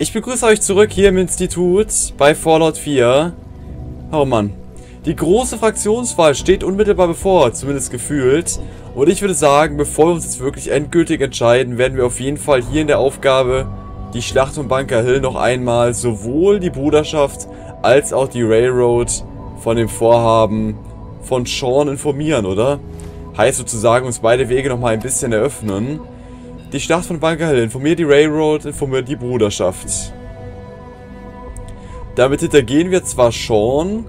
Ich begrüße euch zurück hier im Institut bei Fallout 4. Oh Mann. Die große Fraktionswahl steht unmittelbar bevor, zumindest gefühlt. Und ich würde sagen, bevor wir uns jetzt wirklich endgültig entscheiden, werden wir auf jeden Fall hier in der Aufgabe die Schlacht um Bunker Hill noch einmal sowohl die Bruderschaft als auch die Railroad von dem Vorhaben von Sean informieren, oder? Heißt sozusagen uns beide Wege nochmal ein bisschen eröffnen. Die Schlacht von Bunker Hill. Informiert die Railroad, informiert die Bruderschaft. Damit hintergehen wir zwar Sean,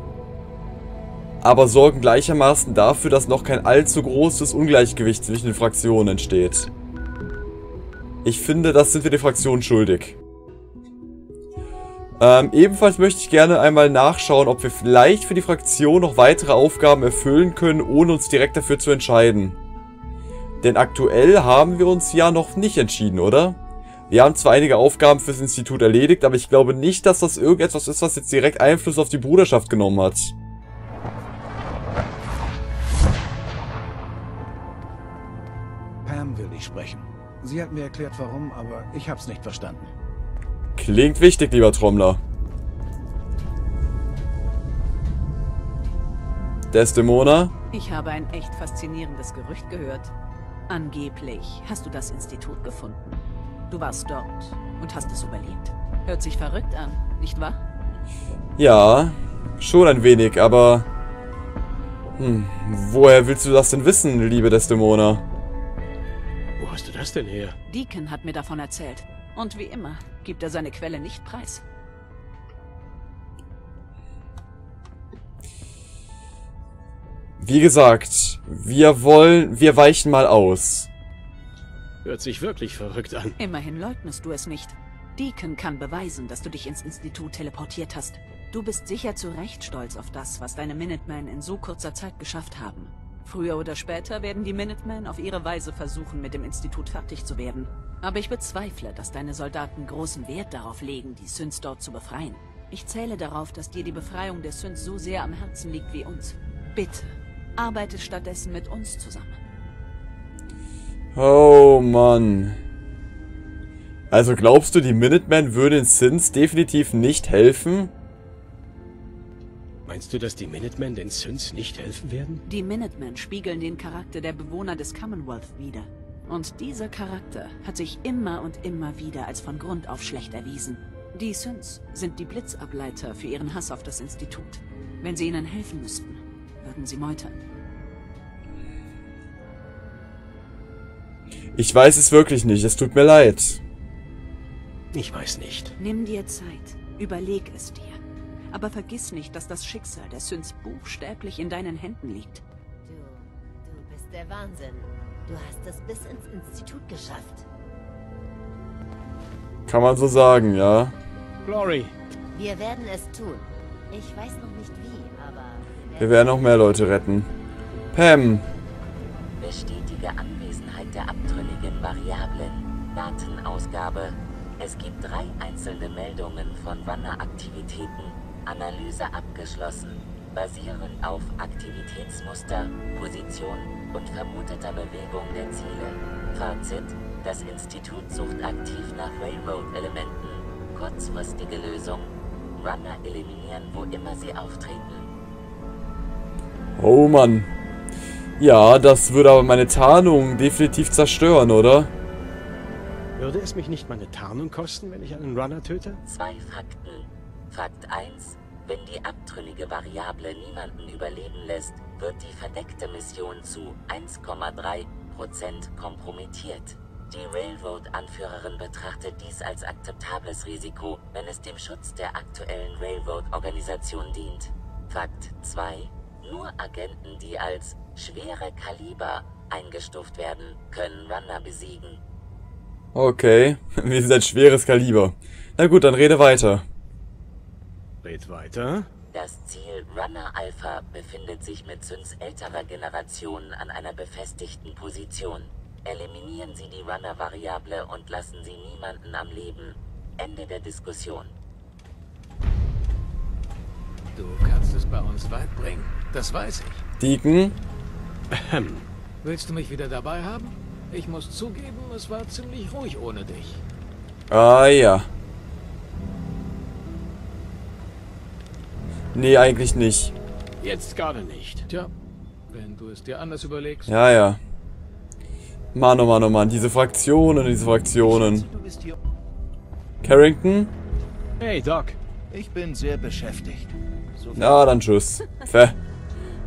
aber sorgen gleichermaßen dafür, dass noch kein allzu großes Ungleichgewicht zwischen den Fraktionen entsteht. Ich finde, das sind wir den Fraktionen schuldig. Ähm, ebenfalls möchte ich gerne einmal nachschauen, ob wir vielleicht für die Fraktion noch weitere Aufgaben erfüllen können, ohne uns direkt dafür zu entscheiden. Denn aktuell haben wir uns ja noch nicht entschieden, oder? Wir haben zwar einige Aufgaben fürs Institut erledigt, aber ich glaube nicht, dass das irgendetwas ist, was jetzt direkt Einfluss auf die Bruderschaft genommen hat. Pam will ich sprechen. Sie hat mir erklärt, warum, aber ich hab's nicht verstanden. Klingt wichtig, lieber Trommler. Desdemona? Ich habe ein echt faszinierendes Gerücht gehört. Angeblich hast du das Institut gefunden. Du warst dort und hast es überlebt. Hört sich verrückt an, nicht wahr? Ja, schon ein wenig, aber... Hm, woher willst du das denn wissen, liebe Desdemona? Wo hast du das denn her? Deacon hat mir davon erzählt. Und wie immer gibt er seine Quelle nicht preis. Wie gesagt, wir wollen, wir weichen mal aus. Hört sich wirklich verrückt an. Immerhin leugnest du es nicht. Deacon kann beweisen, dass du dich ins Institut teleportiert hast. Du bist sicher zu Recht stolz auf das, was deine Minutemen in so kurzer Zeit geschafft haben. Früher oder später werden die Minutemen auf ihre Weise versuchen, mit dem Institut fertig zu werden. Aber ich bezweifle, dass deine Soldaten großen Wert darauf legen, die Synths dort zu befreien. Ich zähle darauf, dass dir die Befreiung der Synths so sehr am Herzen liegt wie uns. Bitte, arbeite stattdessen mit uns zusammen. Oh Mann. Also glaubst du, die Minutemen würden den Sins definitiv nicht helfen? Meinst du, dass die Minutemen den Synths nicht helfen werden? Die Minutemen spiegeln den Charakter der Bewohner des Commonwealth wider. Und dieser Charakter hat sich immer und immer wieder als von Grund auf schlecht erwiesen. Die Synths sind die Blitzableiter für ihren Hass auf das Institut. Wenn sie ihnen helfen müssten, würden sie meutern. Ich weiß es wirklich nicht, es tut mir leid. Ich weiß nicht. Nimm dir Zeit, überleg es dir. Aber vergiss nicht, dass das Schicksal der Synths buchstäblich in deinen Händen liegt. Du, du bist der Wahnsinn. Du hast es bis ins Institut geschafft. Kann man so sagen, ja. Glory, Wir werden es tun. Ich weiß noch nicht wie, aber... Wir werden noch mehr Leute retten. Pam, Bestätige Anwesenheit der abtrünnigen Variablen. Datenausgabe. Es gibt drei einzelne Meldungen von Wanderaktivitäten. Analyse abgeschlossen. Basierend auf Aktivitätsmuster, Position und vermuteter Bewegung der Ziele. Fazit. Das Institut sucht aktiv nach Railroad-Elementen. Kurzfristige Lösung. Runner eliminieren, wo immer sie auftreten. Oh Mann. Ja, das würde aber meine Tarnung definitiv zerstören, oder? würde es mich nicht meine Tarnung kosten, wenn ich einen Runner töte? Zwei Fakten. Fakt 1. Wenn die abtrünnige Variable niemanden überleben lässt, wird die verdeckte Mission zu 1,3% kompromittiert. Die Railroad-Anführerin betrachtet dies als akzeptables Risiko, wenn es dem Schutz der aktuellen Railroad-Organisation dient. Fakt 2. Nur Agenten, die als schwere Kaliber eingestuft werden, können Runner besiegen. Okay, wir sind ein schweres Kaliber. Na gut, dann rede weiter. Red weiter. Das Ziel Runner Alpha befindet sich mit Syns älterer Generation an einer befestigten Position. Eliminieren Sie die Runner-Variable und lassen Sie niemanden am Leben. Ende der Diskussion. Du kannst es bei uns weit bringen. Das weiß ich. Deacon? Ähm. Willst du mich wieder dabei haben? Ich muss zugeben, es war ziemlich ruhig ohne dich. Ah ja. Nee, eigentlich nicht. Jetzt gerade nicht. Tja, wenn du es dir anders überlegst. Ja, ja. Mann, oh Mann, oh Mann, diese Fraktionen, diese Fraktionen. Carrington? Hey, Doc. Ich bin sehr beschäftigt. So Ja, dann tschüss. Fäh.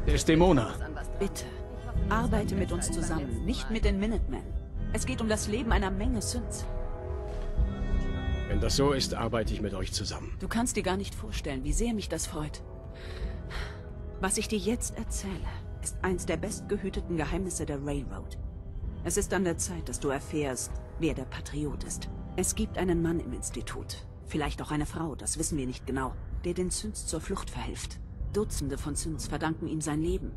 Desdemona. Bitte, arbeite mit uns zusammen, nicht mit den Minutemen. Es geht um das Leben einer Menge Synths. Wenn das so ist, arbeite ich mit euch zusammen. Du kannst dir gar nicht vorstellen, wie sehr mich das freut. Was ich dir jetzt erzähle, ist eins der bestgehüteten Geheimnisse der Railroad. Es ist an der Zeit, dass du erfährst, wer der Patriot ist. Es gibt einen Mann im Institut, vielleicht auch eine Frau, das wissen wir nicht genau, der den Synths zur Flucht verhilft. Dutzende von Synths verdanken ihm sein Leben.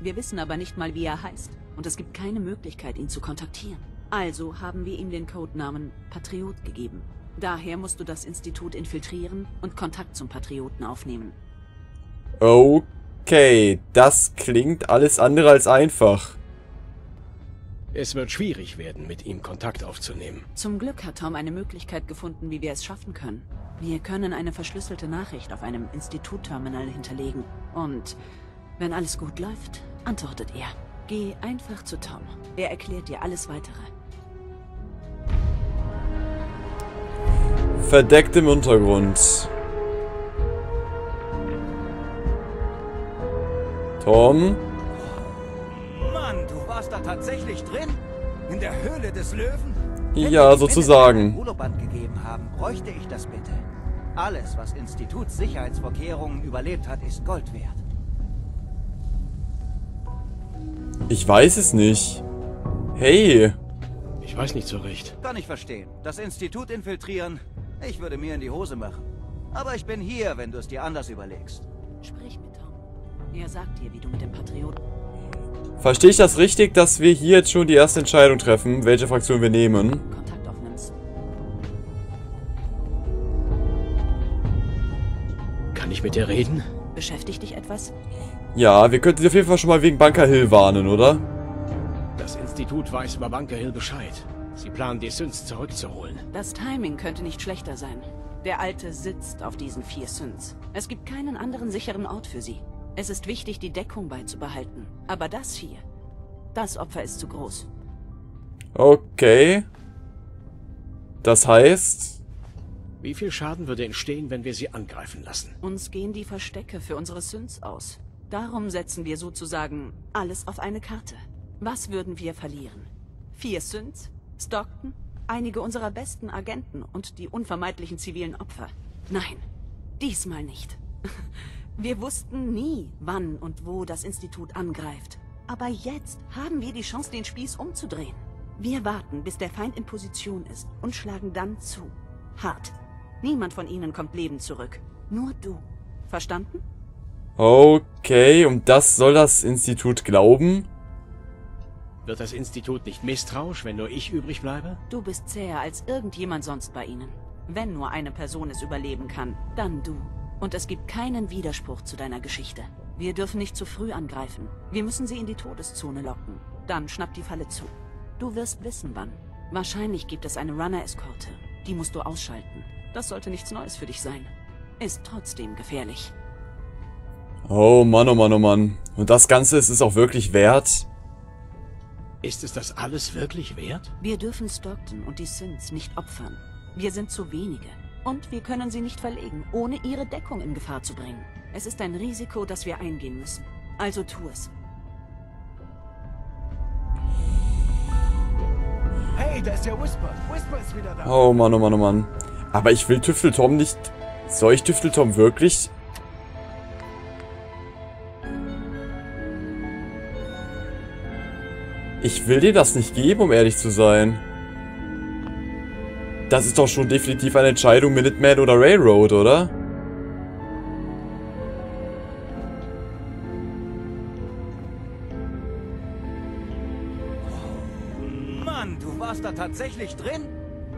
Wir wissen aber nicht mal, wie er heißt, und es gibt keine Möglichkeit, ihn zu kontaktieren. Also haben wir ihm den Codenamen Patriot gegeben. Daher musst du das Institut infiltrieren und Kontakt zum Patrioten aufnehmen. Okay, das klingt alles andere als einfach. Es wird schwierig werden, mit ihm Kontakt aufzunehmen. Zum Glück hat Tom eine Möglichkeit gefunden, wie wir es schaffen können. Wir können eine verschlüsselte Nachricht auf einem Institutterminal hinterlegen. Und wenn alles gut läuft, antwortet er. Geh einfach zu Tom. Er erklärt dir alles weitere. Verdeckt im Untergrund. Tom? Du warst da tatsächlich drin? In der Höhle des Löwen? Wenn Ja, sozusagen. Holoband gegeben haben, bräuchte ich das bitte. Alles, was Institutssicherheitsvorkehrungen überlebt hat, ist Gold wert. Ich weiß es nicht. Hey. Ich weiß nicht so recht. Kann ich verstehen. Das Institut infiltrieren, ich würde mir in die Hose machen. Aber ich bin hier, wenn du es dir anders überlegst. Sprich mit Tom. Er sagt dir, wie du mit dem Patrioten... Verstehe ich das richtig, dass wir hier jetzt schon die erste Entscheidung treffen, welche Fraktion wir nehmen? Kann ich mit dir reden? Beschäftigt dich etwas? Ja, wir könnten sie auf jeden Fall schon mal wegen Bunker Hill warnen, oder? Das Institut weiß über Bunker Hill Bescheid. Sie planen, die Synths zurückzuholen. Das Timing könnte nicht schlechter sein. Der Alte sitzt auf diesen vier Synths. Es gibt keinen anderen sicheren Ort für sie. Es ist wichtig, die Deckung beizubehalten. Aber das hier, das Opfer ist zu groß. Okay. Das heißt... Wie viel Schaden würde entstehen, wenn wir sie angreifen lassen? Uns gehen die Verstecke für unsere Synths aus. Darum setzen wir sozusagen alles auf eine Karte. Was würden wir verlieren? Vier Synths? Stockton? Einige unserer besten Agenten und die unvermeidlichen zivilen Opfer? Nein, diesmal nicht. Wir wussten nie, wann und wo das Institut angreift. Aber jetzt haben wir die Chance, den Spieß umzudrehen. Wir warten, bis der Feind in Position ist und schlagen dann zu. Hart. Niemand von ihnen kommt lebend zurück. Nur du. Verstanden? Okay, und das soll das Institut glauben? Wird das Institut nicht misstrauisch, wenn nur ich übrig bleibe? Du bist zäher als irgendjemand sonst bei ihnen. Wenn nur eine Person es überleben kann, dann du. Und es gibt keinen Widerspruch zu deiner Geschichte. Wir dürfen nicht zu früh angreifen. Wir müssen sie in die Todeszone locken. Dann schnappt die Falle zu. Du wirst wissen, wann. Wahrscheinlich gibt es eine Runner-Eskorte. Die musst du ausschalten. Das sollte nichts Neues für dich sein. Ist trotzdem gefährlich. Oh Mann, oh Mann, oh Mann. Und das Ganze ist es auch wirklich wert? Ist es das alles wirklich wert? Wir dürfen Stockton und die Synths nicht opfern. Wir sind zu wenige. Und wir können sie nicht verlegen, ohne ihre Deckung in Gefahr zu bringen. Es ist ein Risiko, das wir eingehen müssen. Also tu es. Hey, da ist der Whisper. Whisper ist wieder da. Oh Mann, oh Mann, oh Mann. Aber ich will Tüfteltom nicht... Soll ich Tüfteltom wirklich... Ich will dir das nicht geben, um ehrlich zu sein. Das ist doch schon definitiv eine Entscheidung Minuteman oder Railroad, oder? Mann, du warst da tatsächlich drin?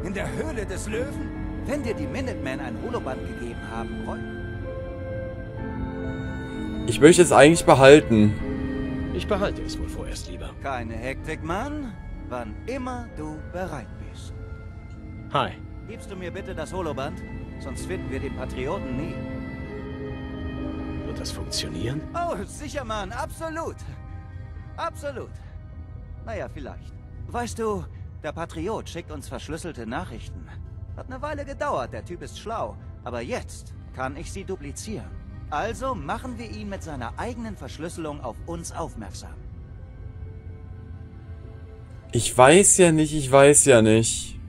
In der Höhle des Löwen? Wenn dir die Minutemen ein Holoband gegeben haben, bräuchten... Ich möchte es eigentlich behalten. Ich behalte es wohl vorerst lieber. Keine Hektik, Mann. Wann immer du bereit bist. Hi. Gibst du mir bitte das Holoband? Sonst finden wir den Patrioten nie. Wird das funktionieren? Oh, sicher, Mann. Absolut. Absolut. Naja, vielleicht. Weißt du, der Patriot schickt uns verschlüsselte Nachrichten. Hat eine Weile gedauert, der Typ ist schlau. Aber jetzt kann ich sie duplizieren. Also machen wir ihn mit seiner eigenen Verschlüsselung auf uns aufmerksam. Ich weiß ja nicht, ich weiß ja nicht.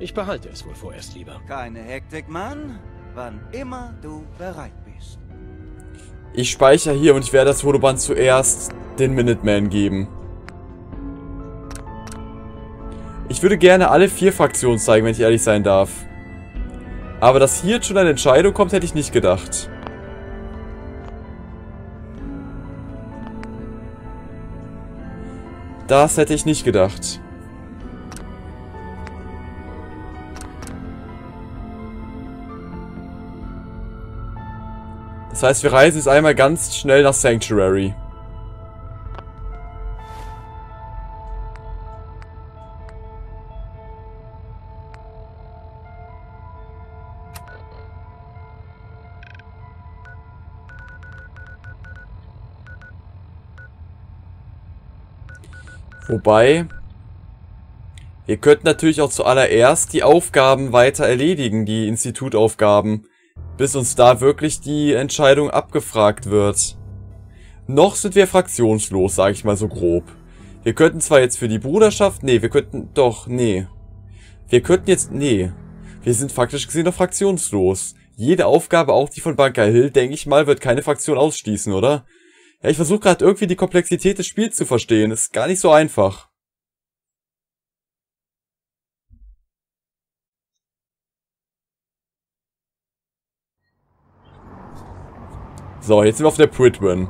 Ich behalte es wohl vorerst lieber. Keine Hektik, Mann. Wann immer du bereit bist. Ich speichere hier und ich werde das Holoband zuerst den Minuteman geben. Ich würde gerne alle vier Fraktionen zeigen, wenn ich ehrlich sein darf. Aber dass hier jetzt schon eine Entscheidung kommt, hätte ich nicht gedacht. Das hätte ich nicht gedacht. Das heißt, wir reisen jetzt einmal ganz schnell nach Sanctuary. Wobei, wir könnten natürlich auch zuallererst die Aufgaben weiter erledigen, die Institutaufgaben, bis uns da wirklich die Entscheidung abgefragt wird. Noch sind wir fraktionslos, sage ich mal so grob. Wir könnten zwar jetzt für die Bruderschaft, nee, wir könnten, doch, nee. Wir könnten jetzt, nee. Wir sind faktisch gesehen noch fraktionslos. Jede Aufgabe, auch die von Bunker Hill, denke ich mal, wird keine Fraktion ausschließen, oder? Ja, ich versuche gerade irgendwie die Komplexität des Spiels zu verstehen. Ist gar nicht so einfach. So, jetzt sind wir auf der Pridwin.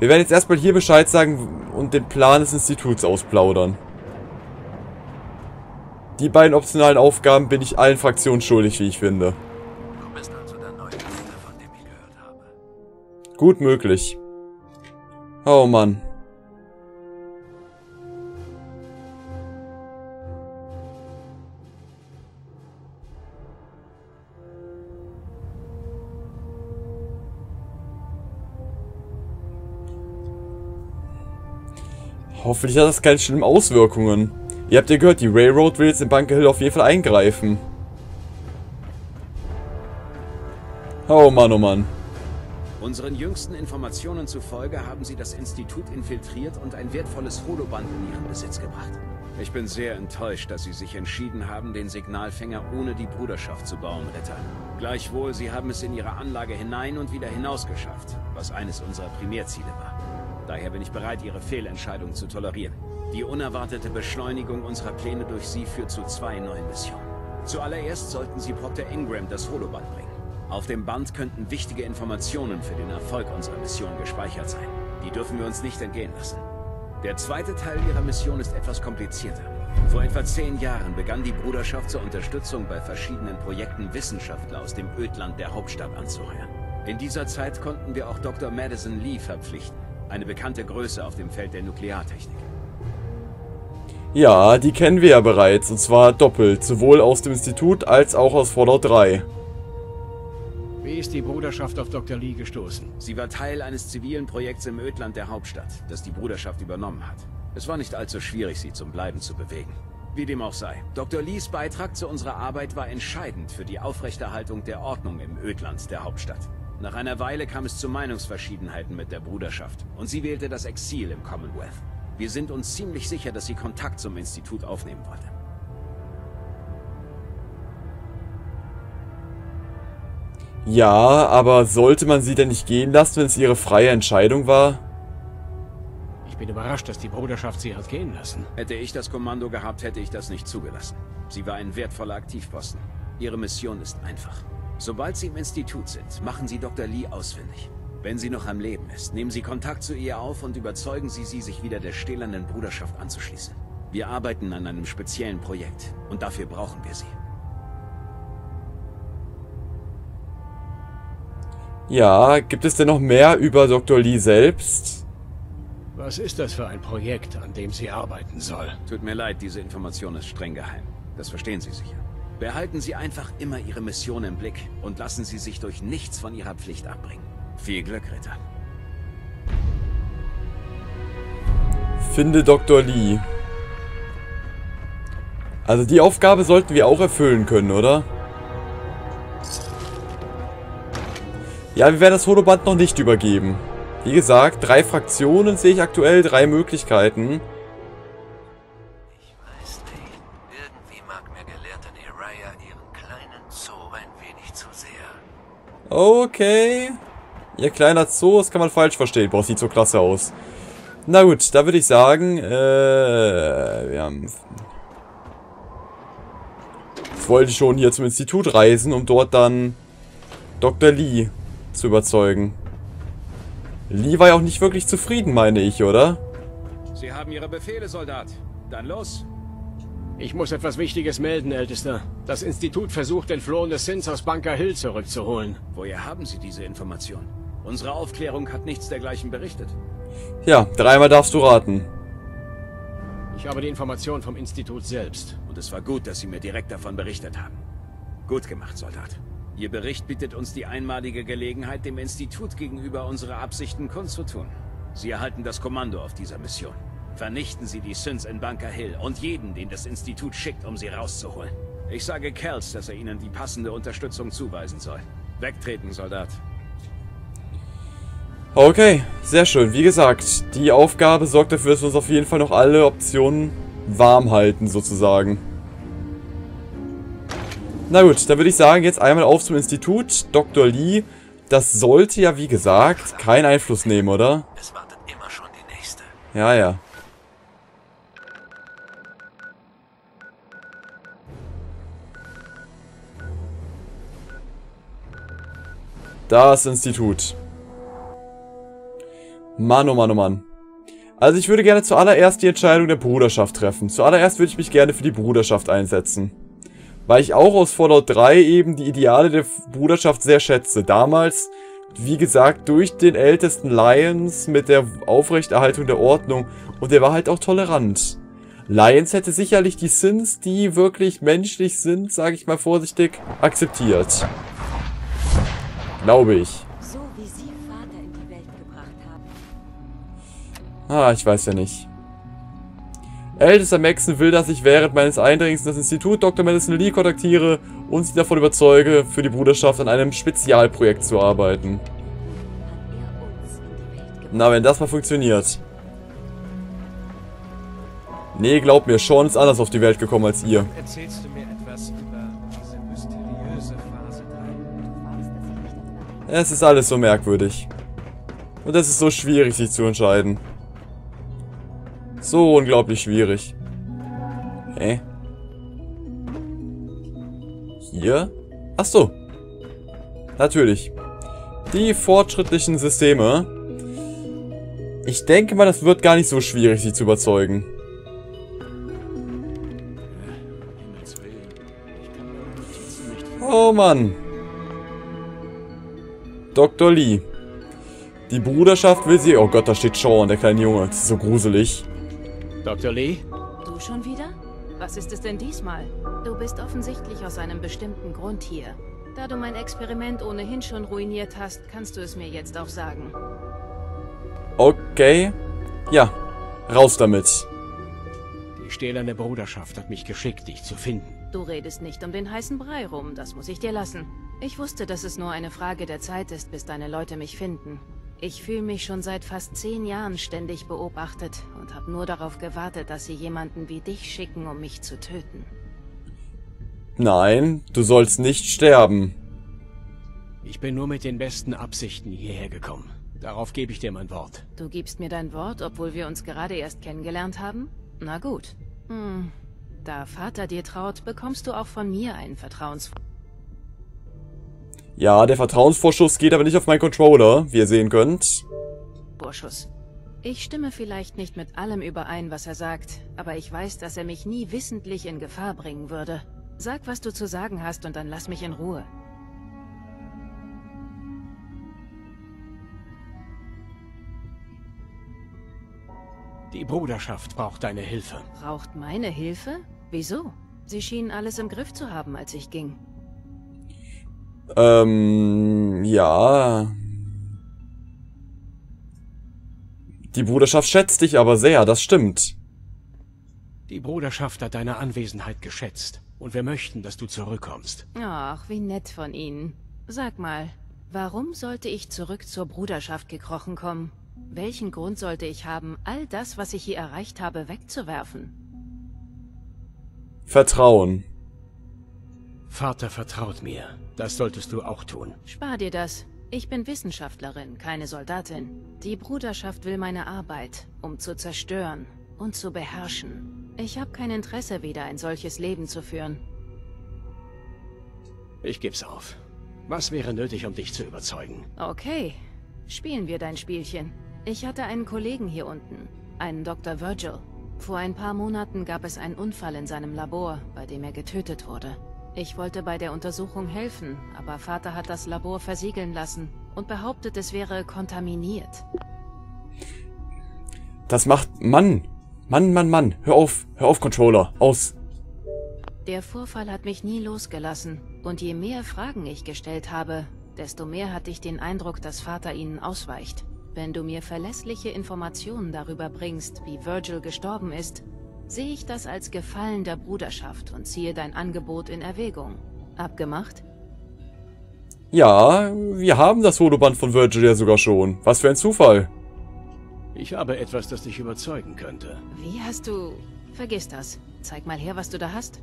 Wir werden jetzt erstmal hier Bescheid sagen und den Plan des Instituts ausplaudern. Die beiden optionalen Aufgaben bin ich allen Fraktionen schuldig, wie ich finde. Du bist also der neue Leader, von dem ich gehört habe. Gut möglich. Oh Mann. Hoffentlich hat das keine schlimmen Auswirkungen. Ihr habt ja gehört, die Railroad will jetzt in Bunker Hill auf jeden Fall eingreifen. Oh Mann, oh Mann. Unseren jüngsten Informationen zufolge haben sie das Institut infiltriert und ein wertvolles Holoband in ihren Besitz gebracht. Ich bin sehr enttäuscht, dass sie sich entschieden haben, den Signalfänger ohne die Bruderschaft zu bauen, Ritter. Gleichwohl, sie haben es in ihre Anlage hinein und wieder hinaus geschafft, was eines unserer Primärziele war. Daher bin ich bereit, ihre Fehlentscheidung zu tolerieren. Die unerwartete Beschleunigung unserer Pläne durch sie führt zu zwei neuen Missionen. Zuallererst sollten sie Proctor Ingram das Holoband bringen. Auf dem Band könnten wichtige Informationen für den Erfolg unserer Mission gespeichert sein. Die dürfen wir uns nicht entgehen lassen. Der zweite Teil ihrer Mission ist etwas komplizierter. Vor etwa zehn Jahren begann die Bruderschaft zur Unterstützung bei verschiedenen Projekten Wissenschaftler aus dem Ödland der Hauptstadt anzuheuern. In dieser Zeit konnten wir auch Dr. Madison Lee verpflichten, eine bekannte Größe auf dem Feld der Nukleartechnik. Ja, die kennen wir ja bereits, und zwar doppelt, sowohl aus dem Institut als auch aus Fallout 3. Wie ist die Bruderschaft auf Dr. Lee gestoßen? Sie war Teil eines zivilen Projekts im Ödland der Hauptstadt, das die Bruderschaft übernommen hat. Es war nicht allzu schwierig, sie zum Bleiben zu bewegen. Wie dem auch sei, Dr. Lees Beitrag zu unserer Arbeit war entscheidend für die Aufrechterhaltung der Ordnung im Ödland der Hauptstadt. Nach einer Weile kam es zu Meinungsverschiedenheiten mit der Bruderschaft und sie wählte das Exil im Commonwealth. Wir sind uns ziemlich sicher, dass sie Kontakt zum Institut aufnehmen wollte. Ja, aber sollte man sie denn nicht gehen lassen, wenn es ihre freie Entscheidung war? Ich bin überrascht, dass die Bruderschaft sie hat gehen lassen. Hätte ich das Kommando gehabt, hätte ich das nicht zugelassen. Sie war ein wertvoller Aktivposten. Ihre Mission ist einfach. Sobald Sie im Institut sind, machen Sie Dr. Lee ausfindig. Wenn sie noch am Leben ist, nehmen Sie Kontakt zu ihr auf und überzeugen Sie sie, sich wieder der stählernen Bruderschaft anzuschließen. Wir arbeiten an einem speziellen Projekt und dafür brauchen wir sie. Ja, gibt es denn noch mehr über Dr. Lee selbst? Was Was ist das für ein Projekt, an dem sie arbeiten soll? Tut mir leid, diese Information ist streng geheim. Das verstehen Sie sicher. Behalten Sie einfach immer Ihre Mission im Blick und lassen Sie sich durch nichts von Ihrer Pflicht abbringen. Viel Glück, Ritter. Finde Dr. Lee. Also die Aufgabe sollten wir auch erfüllen können, oder? Ja, wir werden das Holoband noch nicht übergeben. Wie gesagt, drei Fraktionen sehe ich aktuell, drei Möglichkeiten. Okay. Ihr kleiner Zoo, das kann man falsch verstehen. Boah, sieht so klasse aus. Na gut, da würde ich sagen, äh, wir haben... Jetzt wollte ich schon hier zum Institut reisen, um dort dann Dr. Lee zu überzeugen. Lee war ja auch nicht wirklich zufrieden, meine ich, oder? Sie haben Ihre Befehle, Soldat. Dann los. Ich muss etwas Wichtiges melden, Ältester. Das Institut versucht, entflohene Sins aus Bunker Hill zurückzuholen. Woher haben Sie diese Information? Unsere Aufklärung hat nichts dergleichen berichtet. Ja, dreimal darfst du raten. Ich habe die Information vom Institut selbst. Und es war gut, dass Sie mir direkt davon berichtet haben. Gut gemacht, Soldat. Ihr Bericht bietet uns die einmalige Gelegenheit, dem Institut gegenüber unsere Absichten kundzutun. Sie erhalten das Kommando auf dieser Mission. Vernichten Sie die Sins in Bunker Hill und jeden, den das Institut schickt, um sie rauszuholen. Ich sage Kels, dass er Ihnen die passende Unterstützung zuweisen soll. Wegtreten, Soldat. Okay, sehr schön. Wie gesagt, die Aufgabe sorgt dafür, dass wir uns auf jeden Fall noch alle Optionen warm halten, sozusagen. Na gut, dann würde ich sagen, jetzt einmal auf zum Institut. Dr. Lee, das sollte ja, wie gesagt, keinen Einfluss nehmen, oder? Es wartet immer schon die nächste. Ja, ja. Das Institut. Mann, oh Mann, oh Mann. Also ich würde gerne zuallererst die Entscheidung der Bruderschaft treffen. Zuallererst würde ich mich gerne für die Bruderschaft einsetzen. Weil ich auch aus Fallout 3 eben die Ideale der Bruderschaft sehr schätze. Damals, wie gesagt, durch den ältesten Lions mit der Aufrechterhaltung der Ordnung. Und der war halt auch tolerant. Lions hätte sicherlich die Sins, die wirklich menschlich sind, sage ich mal vorsichtig, akzeptiert. Glaube ich. So wie Sie Vater in die Welt gebracht haben. Ah, ich weiß ja nicht. Ältester Maxon will, dass ich während meines Eindringens in das Institut Dr. Madison Lee kontaktiere und sie davon überzeuge, für die Bruderschaft an einem Spezialprojekt zu arbeiten. Na, wenn das mal funktioniert. Nee, glaub mir, Sean ist anders auf die Welt gekommen als ihr. Erzählst du mir etwas Es ist alles so merkwürdig. Und es ist so schwierig, sich zu entscheiden. So unglaublich schwierig. Hä? Hier? Ach so. Natürlich. Die fortschrittlichen Systeme. Ich denke mal, das wird gar nicht so schwierig, sie zu überzeugen. Oh Mann. Dr. Lee. Die Bruderschaft will sie... Oh Gott, da steht Sean, der kleine Junge. Das ist so gruselig. Dr. Lee? Du schon wieder? Was ist es denn diesmal? Du bist offensichtlich aus einem bestimmten Grund hier. Da du mein Experiment ohnehin schon ruiniert hast, kannst du es mir jetzt auch sagen. Okay. Ja. Raus damit. Die stählerne Bruderschaft hat mich geschickt, dich zu finden. Du redest nicht um den heißen Brei rum, das muss ich dir lassen. Ich wusste, dass es nur eine Frage der Zeit ist, bis deine Leute mich finden. Ich fühle mich schon seit fast zehn Jahren ständig beobachtet und habe nur darauf gewartet, dass sie jemanden wie dich schicken, um mich zu töten. Nein, du sollst nicht sterben. Ich bin nur mit den besten Absichten hierher gekommen. Darauf gebe ich dir mein Wort. Du gibst mir dein Wort, obwohl wir uns gerade erst kennengelernt haben? Na gut. Hm. Da Vater dir traut, bekommst du auch von mir einen Vertrauens... Ja, der Vertrauensvorschuss geht aber nicht auf meinen Controller, wie ihr sehen könnt. Vorschuss. Ich stimme vielleicht nicht mit allem überein, was er sagt, aber ich weiß, dass er mich nie wissentlich in Gefahr bringen würde. Sag, was du zu sagen hast und dann lass mich in Ruhe. Die Bruderschaft braucht deine Hilfe. Braucht meine Hilfe? Wieso? Sie schienen alles im Griff zu haben, als ich ging. Ähm, ja. Die Bruderschaft schätzt dich aber sehr, das stimmt. Die Bruderschaft hat deine Anwesenheit geschätzt. Und wir möchten, dass du zurückkommst. Ach, wie nett von Ihnen. Sag mal, warum sollte ich zurück zur Bruderschaft gekrochen kommen? Welchen Grund sollte ich haben, all das, was ich hier erreicht habe, wegzuwerfen? Vertrauen. Vater vertraut mir. Das solltest du auch tun. Spar dir das. Ich bin Wissenschaftlerin, keine Soldatin. Die Bruderschaft will meine Arbeit, um zu zerstören und zu beherrschen. Ich habe kein Interesse, wieder ein solches Leben zu führen. Ich geb's auf. Was wäre nötig, um dich zu überzeugen? Okay, spielen wir dein Spielchen. Ich hatte einen Kollegen hier unten, einen Dr. Virgil. Vor ein paar Monaten gab es einen Unfall in seinem Labor, bei dem er getötet wurde. Ich wollte bei der Untersuchung helfen, aber Vater hat das Labor versiegeln lassen und behauptet, es wäre kontaminiert. Das macht... Mann! Mann, Mann, Mann! Hör auf! Hör auf, Controller! Aus! Der Vorfall hat mich nie losgelassen. Und je mehr Fragen ich gestellt habe, desto mehr hatte ich den Eindruck, dass Vater ihnen ausweicht. Wenn du mir verlässliche Informationen darüber bringst, wie Virgil gestorben ist, sehe ich das als Gefallen der Bruderschaft und ziehe dein Angebot in Erwägung. Abgemacht? Ja, wir haben das Holoband von Virgil ja sogar schon. Was für ein Zufall. Ich habe etwas, das dich überzeugen könnte. Wie hast du... Vergiss das. Zeig mal her, was du da hast.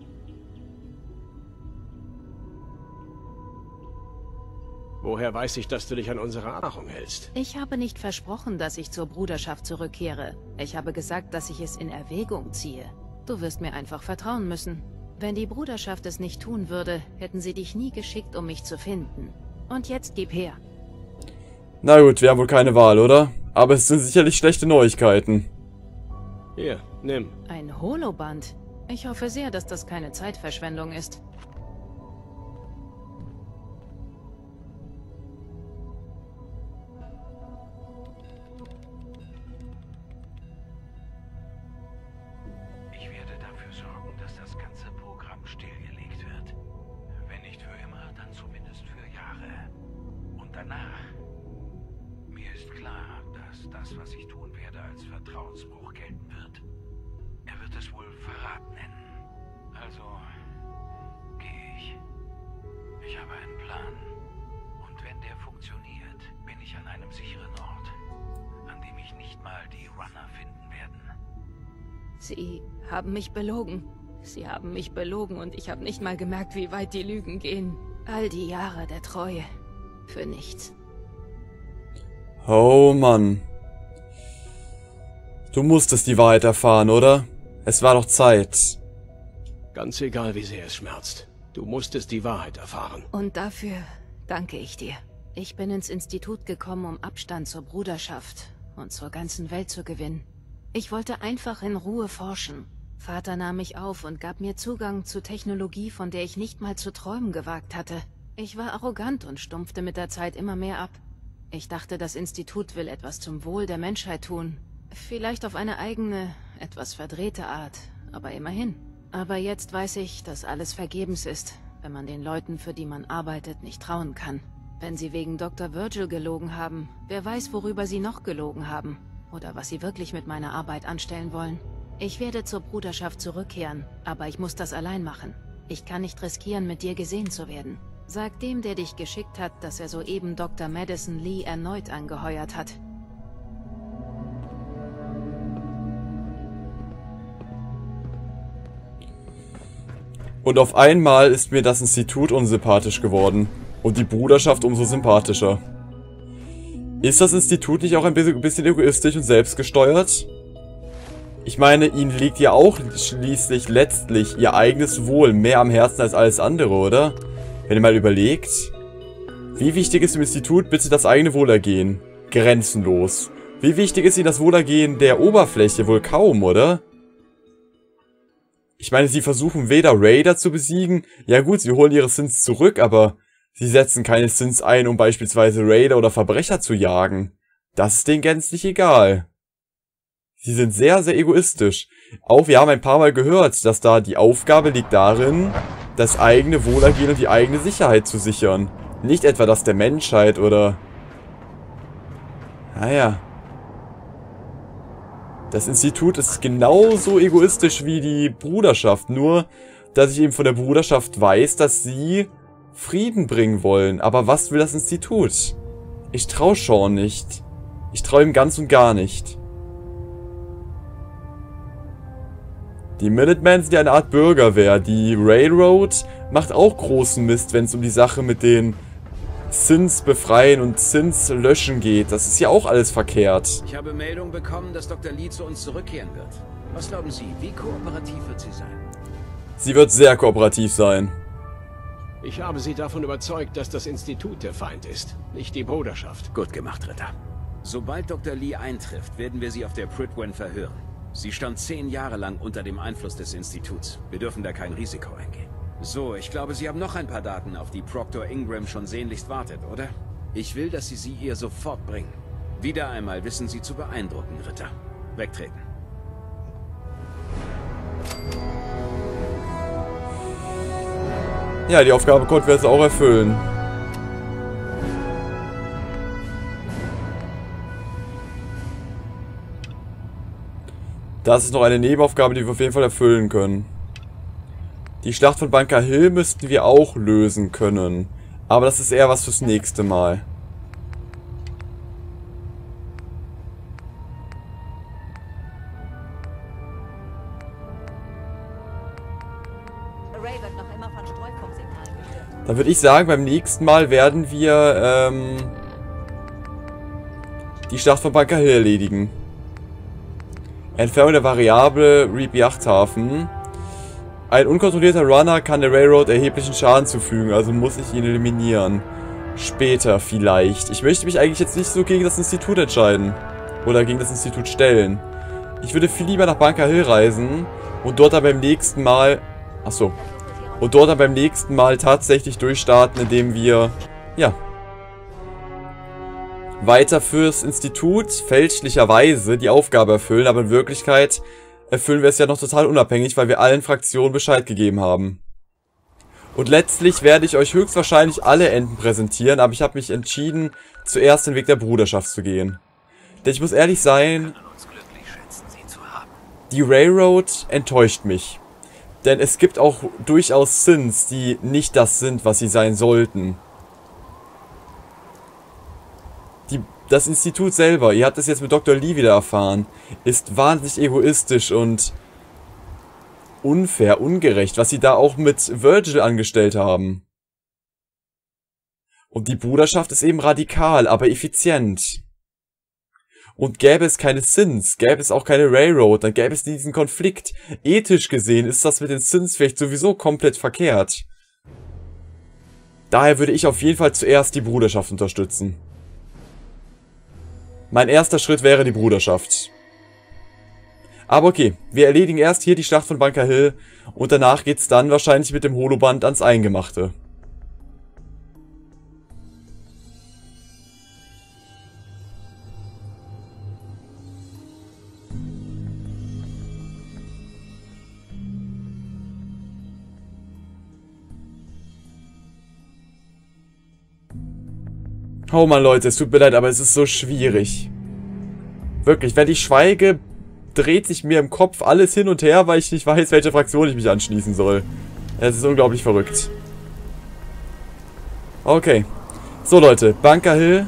Woher weiß ich, dass du dich an unsere Abmachung hältst? Ich habe nicht versprochen, dass ich zur Bruderschaft zurückkehre. Ich habe gesagt, dass ich es in Erwägung ziehe. Du wirst mir einfach vertrauen müssen. Wenn die Bruderschaft es nicht tun würde, hätten sie dich nie geschickt, um mich zu finden. Und jetzt gib her. Na gut, wir haben wohl keine Wahl, oder? Aber es sind sicherlich schlechte Neuigkeiten. Hier, nimm. Ein Holoband. Ich hoffe sehr, dass das keine Zeitverschwendung ist. Wird es wohl Verrat nennen. Also gehe ich. Ich habe einen Plan. Und wenn der funktioniert, bin ich an einem sicheren Ort, an dem mich nicht mal die Runner finden werden. Sie haben mich belogen. Sie haben mich belogen und ich habe nicht mal gemerkt, wie weit die Lügen gehen. All die Jahre der Treue. Für nichts. Oh Mann. Du musstest die Wahrheit erfahren, oder? Es war doch Zeit. Ganz egal, wie sehr es schmerzt. Du musstest die Wahrheit erfahren. Und dafür danke ich dir. Ich bin ins Institut gekommen, um Abstand zur Bruderschaft und zur ganzen Welt zu gewinnen. Ich wollte einfach in Ruhe forschen. Vater nahm mich auf und gab mir Zugang zu Technologie, von der ich nicht mal zu träumen gewagt hatte. Ich war arrogant und stumpfte mit der Zeit immer mehr ab. Ich dachte, das Institut will etwas zum Wohl der Menschheit tun. Vielleicht auf eine eigene, etwas verdrehte Art, aber immerhin. Aber jetzt weiß ich, dass alles vergebens ist, wenn man den Leuten, für die man arbeitet, nicht trauen kann. Wenn sie wegen Dr. Virgil gelogen haben, wer weiß, worüber sie noch gelogen haben. Oder was sie wirklich mit meiner Arbeit anstellen wollen. Ich werde zur Bruderschaft zurückkehren, aber ich muss das allein machen. Ich kann nicht riskieren, mit dir gesehen zu werden. Sag dem, der dich geschickt hat, dass er soeben Dr. Madison Lee erneut angeheuert hat. Und auf einmal ist mir das Institut unsympathisch geworden. Und die Bruderschaft umso sympathischer. Ist das Institut nicht auch ein bisschen egoistisch und selbstgesteuert? Ich meine, ihnen liegt ja auch schließlich letztlich ihr eigenes Wohl mehr am Herzen als alles andere, oder? Wenn ihr mal überlegt. Wie wichtig ist im Institut bitte das eigene Wohlergehen? Grenzenlos. Wie wichtig ist ihnen das Wohlergehen der Oberfläche? Wohl kaum, oder? Ich meine, sie versuchen weder Raider zu besiegen, ja gut, sie holen ihre Sins zurück, aber sie setzen keine Sins ein, um beispielsweise Raider oder Verbrecher zu jagen. Das ist denen gänzlich egal. Sie sind sehr, sehr egoistisch. Auch wir haben ein paar Mal gehört, dass da die Aufgabe liegt darin, das eigene Wohlergehen und die eigene Sicherheit zu sichern. Nicht etwa das der Menschheit oder... Naja. Das Institut ist genauso egoistisch wie die Bruderschaft, nur dass ich eben von der Bruderschaft weiß, dass sie Frieden bringen wollen. Aber was will das Institut? Ich traue Sean nicht. Ich traue ihm ganz und gar nicht. Die Minutemen sind ja eine Art Bürgerwehr. Die Railroad macht auch großen Mist, wenn es um die Sache mit den Sins befreien und Sins löschen geht. Das ist ja auch alles verkehrt. Ich habe Meldung bekommen, dass Dr. Lee zu uns zurückkehren wird. Was glauben Sie, wie kooperativ wird sie sein? Sie wird sehr kooperativ sein. Ich habe Sie davon überzeugt, dass das Institut der Feind ist, nicht die Bruderschaft. Gut gemacht, Ritter. Sobald Dr. Lee eintrifft, werden wir sie auf der Pridwen verhören. Sie stand zehn Jahre lang unter dem Einfluss des Instituts. Wir dürfen da kein Risiko eingehen. So, ich glaube, Sie haben noch ein paar Daten, auf die Proctor Ingram schon sehnlichst wartet, oder? Ich will, dass Sie sie ihr sofort bringen. Wieder einmal wissen Sie zu beeindrucken, Ritter. Wegtreten. Ja, die Aufgabe konnten wir jetzt auch erfüllen. Das ist noch eine Nebenaufgabe, die wir auf jeden Fall erfüllen können. Die Schlacht von Bunker Hill müssten wir auch lösen können. Aber das ist eher was fürs nächste Mal. Dann würde ich sagen, beim nächsten Mal werden wir ähm, die Schlacht von Bunker Hill erledigen. Entfernung der Variable Reap Yachthafen. Ein unkontrollierter Runner kann der Railroad erheblichen Schaden zufügen, also muss ich ihn eliminieren. Später vielleicht. Ich möchte mich eigentlich jetzt nicht so gegen das Institut entscheiden. Oder gegen das Institut stellen. Ich würde viel lieber nach Bunker Hill reisen und dort dann beim nächsten Mal... Achso. Und dort dann beim nächsten Mal tatsächlich durchstarten, indem wir... Ja, weiter fürs Institut fälschlicherweise die Aufgabe erfüllen, aber in Wirklichkeit erfüllen wir es ja noch total unabhängig, weil wir allen Fraktionen Bescheid gegeben haben. Und letztlich werde ich euch höchstwahrscheinlich alle Enden präsentieren, aber ich habe mich entschieden, zuerst den Weg der Bruderschaft zu gehen. Denn ich muss ehrlich sein, die Railroad enttäuscht mich. Denn es gibt auch durchaus Sins, die nicht das sind, was sie sein sollten. Das Institut selber, ihr habt es jetzt mit Dr. Lee wieder erfahren, ist wahnsinnig egoistisch und unfair, ungerecht, was sie da auch mit Virgil angestellt haben. Und die Bruderschaft ist eben radikal, aber effizient. Und gäbe es keine Sins, gäbe es auch keine Railroad, dann gäbe es diesen Konflikt. Ethisch gesehen ist das mit den Sins vielleicht sowieso komplett verkehrt. Daher würde ich auf jeden Fall zuerst die Bruderschaft unterstützen. Mein erster Schritt wäre die Bruderschaft. Aber okay, wir erledigen erst hier die Schlacht von Bunker Hill und danach geht's dann wahrscheinlich mit dem Holoband ans Eingemachte. Oh man, Leute, es tut mir leid, aber es ist so schwierig. Wirklich, wenn ich schweige, dreht sich mir im Kopf alles hin und her, weil ich nicht weiß, welche Fraktion ich mich anschließen soll. Es ist unglaublich verrückt. Okay. So, Leute, Bunker Hill.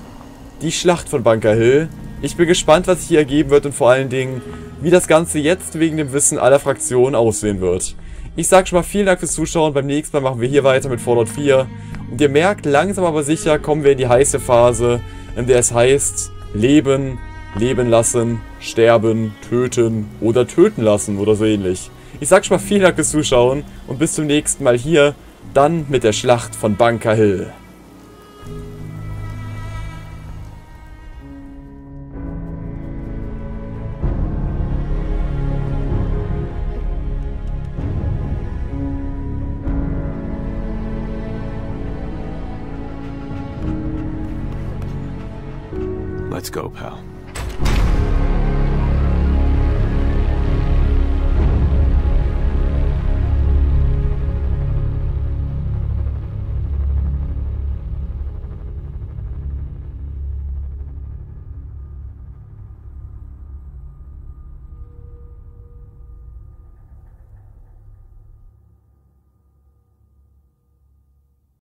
Die Schlacht von Bunker Hill. Ich bin gespannt, was sich hier ergeben wird und vor allen Dingen, wie das Ganze jetzt wegen dem Wissen aller Fraktionen aussehen wird. Ich sag schon mal vielen Dank fürs Zuschauen. Beim nächsten Mal machen wir hier weiter mit Fallout 4. Und ihr merkt, langsam aber sicher kommen wir in die heiße Phase, in der es heißt, leben, leben lassen, sterben, töten oder töten lassen oder so ähnlich. Ich sag schon mal vielen Dank fürs Zuschauen und bis zum nächsten Mal hier, dann mit der Schlacht von Bunker Hill. Let's go, pal.